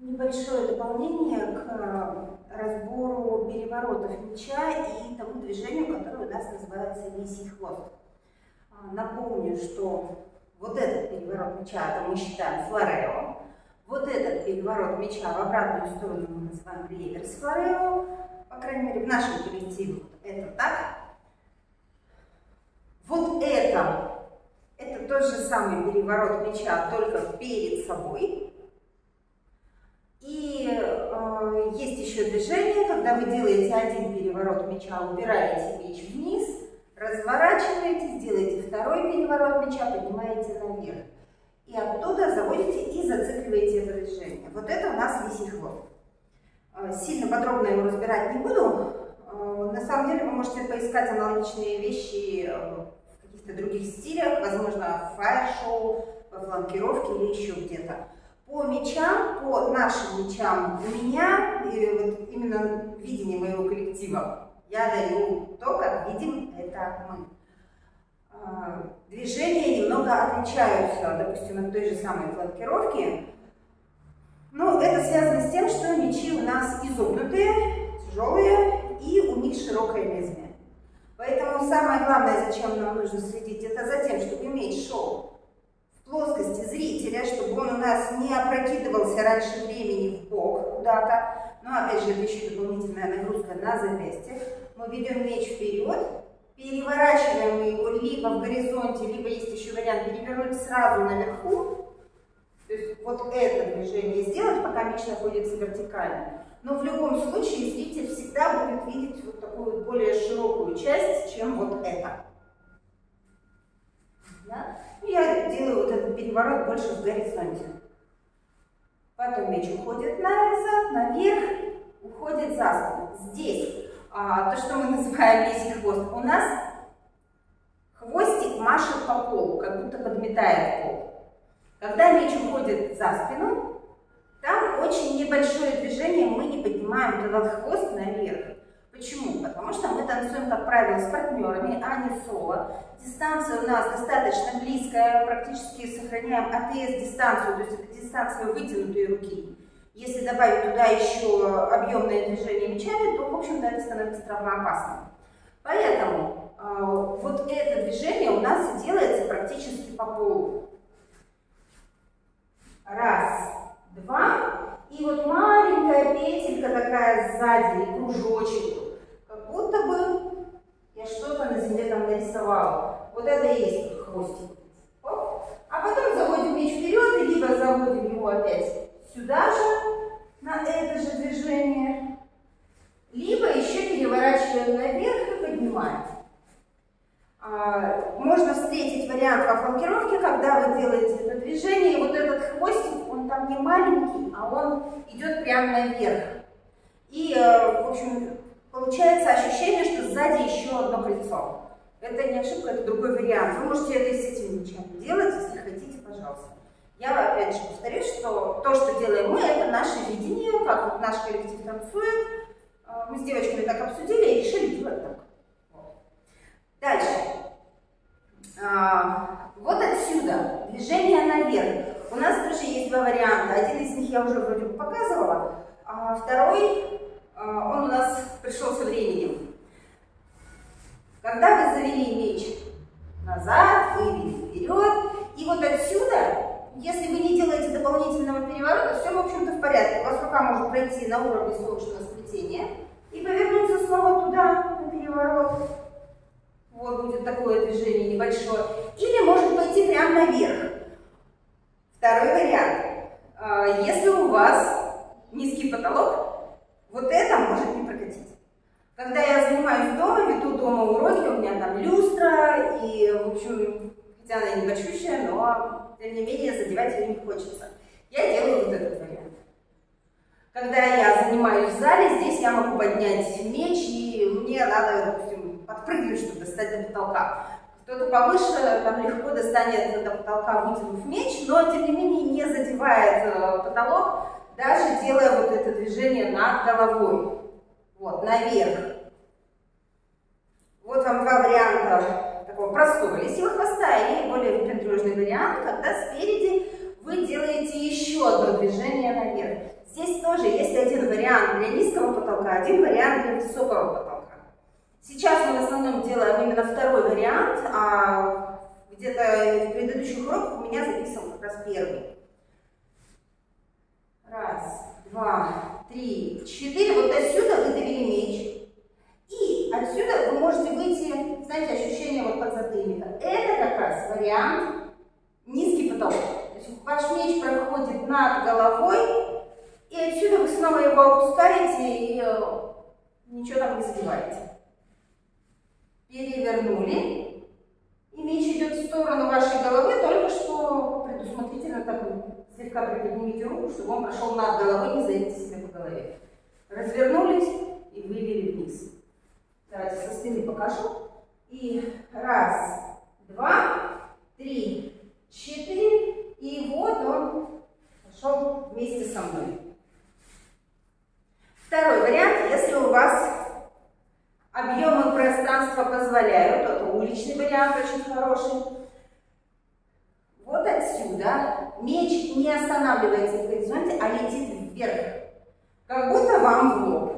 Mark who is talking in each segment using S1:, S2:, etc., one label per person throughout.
S1: небольшое дополнение к э, разбору переворотов мяча и тому движению, которое у нас называется лисий хвост. А, напомню, что вот этот переворот мяча, это мы считаем флорео. Вот этот переворот мяча в обратную сторону мы называем реверс флорео. По крайней мере, в нашем коллективе это так. Вот это, это тот же самый переворот мяча, только перед собой. И э, есть еще движение, когда вы делаете один переворот мяча, убираете меч вниз, разворачиваете, делаете второй переворот мяча, поднимаете наверх. И оттуда заводите и зацикливаете это движение. Вот это у нас лисий хвост. Э, сильно подробно его разбирать не буду. Э, на самом деле вы можете поискать аналогичные вещи э, в каких-то других стилях, возможно, в фаер-шоу, по фланкировке или еще где-то. По мечам, по нашим мечам, у меня и вот именно видение моего коллектива, я даю то, как видим это мы. А, движения немного отличаются, допустим, от той же самой фланкировки. Но это связано с тем, что мечи у нас изогнутые, тяжелые и у них широкое лезвие. Поэтому самое главное, зачем нам нужно следить, это за тем, чтобы меч шел плоскости зрителя, чтобы он у нас не опрокидывался раньше времени в бок куда-то. Но опять же, это еще дополнительная нагрузка на запястье. Мы ведем меч вперед, переворачиваем его либо в горизонте, либо есть еще вариант перевернуть сразу наверху. То есть вот это движение сделать, пока меч находится вертикально. Но в любом случае зритель всегда будет видеть вот такую более широкую часть, чем вот это. Да? Я делаю вот этот переворот больше в горизонте. Потом меч уходит назад, наверх, уходит за спину. Здесь а, то, что мы называем лисий хвост, у нас хвостик машет по полу, как будто подметает пол. Когда меч уходит за спину, там очень небольшое движение, мы не поднимаем этот хвост наверх. Почему? Потому что мы танцуем, как правило, с партнерами, а не соло. Дистанция у нас достаточно близкая, практически сохраняем АТС-дистанцию, то есть это дистанция вытянутой руки. Если добавить туда еще объемное движение мячами, то, в общем-то, это становится травмоопасным. Поэтому э, вот это движение у нас делается практически по полу. Раз, два, и вот маленькая петелька такая сзади, кружочек, как будто бы я что-то на земле там нарисовала. Вот это и есть хвостик. Оп. А потом заводим меч вперед, либо заводим его опять сюда же, на это же движение, либо еще переворачиваем наверх и поднимаем. А, можно встретить вариант во когда вы делаете это движение, и вот этот хвостик, он там не маленький, а он идет прямо наверх. И, э, в общем, получается ощущение, что сзади еще одно кольцо. Это не ошибка, это другой вариант. Вы можете это и с мечами делать, если хотите, пожалуйста. Я опять же повторюсь, что то, что делаем мы, это наше видение, как вот наш коллектив танцует. А, мы с девочками так обсудили и решили делать так. Дальше. А, вот отсюда движение наверх. У нас тоже есть два варианта. Один из них я уже вроде бы показывала, а второй он у нас пришел со временем. Когда вы завели меч назад, вывели вперед, и вот отсюда, если вы не делаете дополнительного переворота, все, в общем-то, в порядке. У вас рука может пройти на уровне солнечного сплетения и повернуться снова туда, на переворот. Вот будет такое движение небольшое. Или может пойти прямо наверх. Второй вариант. А, если у вас низкий потолок, вот это может не прокатить. Когда я занимаюсь дома, веду дома уроки, у меня там люстра, и, в общем, хотя она небольшущая, но, тем не менее, задевать ее не хочется. Я делаю вот этот вариант. Когда я занимаюсь в зале, здесь я могу поднять меч, и мне надо, допустим, подпрыгнуть, чтобы достать до потолка. Кто-то повыше там легко достанет до потолка, вытянув меч, но, тем не менее, не задевает э, потолок, даже делая вот это движение над головой. Вот, наверх. Вот вам два варианта такого простого лисьего хвоста и более выпендрежный вариант, когда спереди вы делаете еще одно движение наверх. Здесь вариант для низкого потолка, один вариант для высокого потолка. Сейчас мы в основном делаем именно второй вариант, а где-то в предыдущих уроках у меня записан как раз первый. Раз, два, три, четыре. Вот отсюда вы довели меч. И отсюда вы можете выйти, знаете, ощущение вот подзатыльника. Это как раз вариант низкий потолок. То есть ваш меч проходит над головой, и отсюда вы его опускаете и э, ничего там не задеваете. Перевернули. И меч идет в сторону вашей головы, только что предусмотрительно так слегка приподнимите руку, чтобы он прошел над головой, не зайдите себе по голове. Развернулись и вывели вниз. Давайте со спины покажу. И раз, два, три, четыре. И вот он пошел вместе со мной. Второй вариант, если у вас объемы пространства позволяют, то это уличный вариант очень хороший. Вот отсюда меч не останавливается в горизонте, а летит вверх, как будто вам в лоб.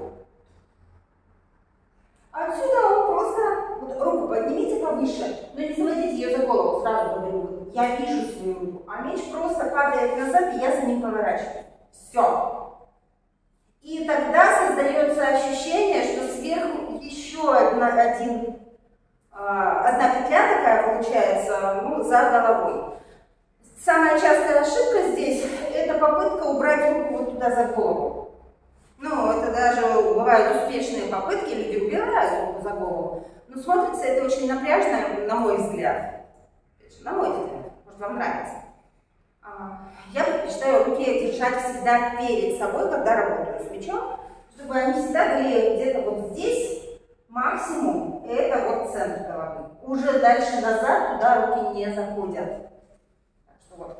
S1: Отсюда он просто, вот руку поднимите повыше, но не заводите ее за голову, сразу говорю, я вижу свою руку, а меч просто падает назад, и я за ним поворачиваю. Все. И тогда создается ощущение, что сверху еще одна, один, а, одна петля такая получается ну, за головой. Самая частая ошибка здесь – это попытка убрать руку вот туда за голову. Ну, это даже бывают успешные попытки, люди убирают руку за голову. Но смотрится это очень напряжно, на мой взгляд. На мой взгляд, может вам нравится. А, я предпочитаю руки держать всегда перед собой, когда работаю с мячом, чтобы они всегда были где-то вот здесь, максимум, это вот центр головы. Уже дальше назад туда руки не заходят. Так что вот.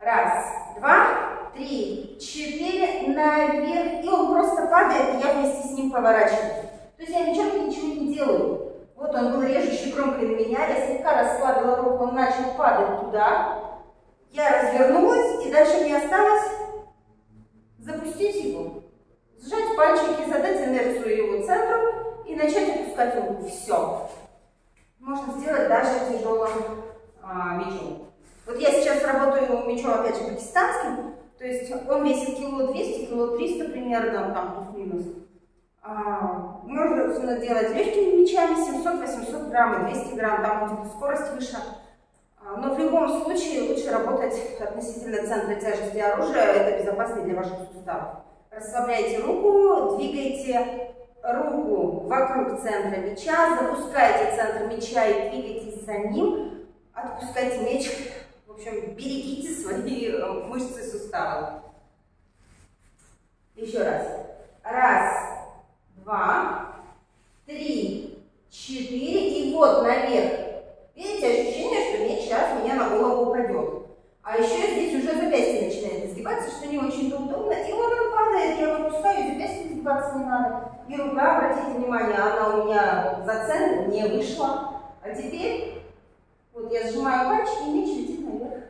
S1: Раз, два, три, четыре, наверх. И он просто падает, и я вместе с ним поворачиваюсь. То есть я ничего, ничего не делаю. Вот он был режущей кромкой на меня, я слегка расслабила руку, он начал падать туда. Я развернулась, и дальше мне осталось запустить его. Сжать пальчики, задать инерцию его центру и начать опускать руку. Все. Можно сделать даже тяжелым а, мечом. Вот я сейчас работаю мечом, опять же, пакистанским. То есть он весит кило 200, кило 300 примерно, там плюс-минус. А, можно делать легкими мечами 700-800 грамм и 200 грамм, там будет скорость выше. А, но в любом случае лучше работать относительно центра тяжести оружия, это безопаснее для ваших суставов. Расслабляйте руку, двигайте руку вокруг центра мяча, запускайте центр мяча и двигайтесь за ним, отпускайте меч, в общем, берегите свои э, мышцы суставов. Еще раз. Раз, два, три, четыре, и вот наверх Видите, ощущение, что меч сейчас меня на голову упадет. А еще здесь уже запястье начинает изгибаться, что не очень удобно. И вот он падает, я выпускаю, запястье изгибаться не надо. И рука, обратите внимание, она у меня за центр не вышла. А теперь вот я сжимаю пальчики, и меч летит наверх.